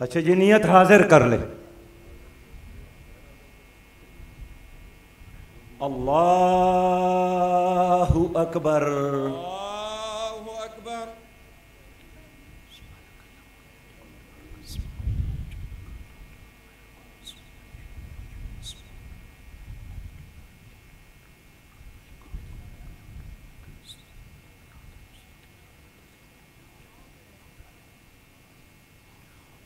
اچھا جی نیت حاضر کر لے۔ اللہ اکبر۔ اللہ اکبر۔